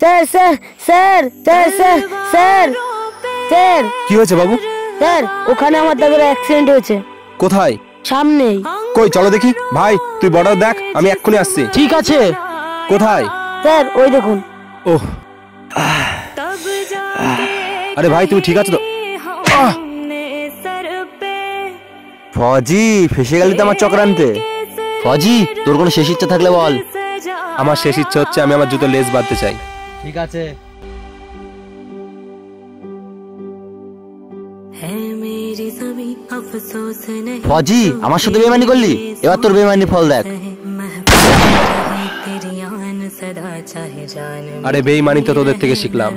Sir sir sir sir sir sir sir. কি হয়েছে বাবু? Sir ওখানে আমার দাদুর অ্যাক্সিডেন্ট হয়েছে। কোথায়? সামনেই। কই চলো দেখি। ভাই তুই বর্ডার দেখ আমি এক্ষুনি আসছি। ঠিক আছে। কোথায়? স্যার ওই দেখুন। ওহ। আরে ভাই তুমি ঠিক আছো তো? ফজি ফেসে গেলি তো আমার চক্রান্তে ফজি তোর কোনো শেষ ইচ্ছা থাকলে বল। আমার শেষ ইচ্ছা হচ্ছে আমি আমার জুতো লেস বাঁধতে চাই। ঠিক আছে। ফজি আমার সাথে বেমানি করলি? এবার তোর বেমানি ফল দেখ। আরে বেইমানি তো তোদের থেকে শিখলাম।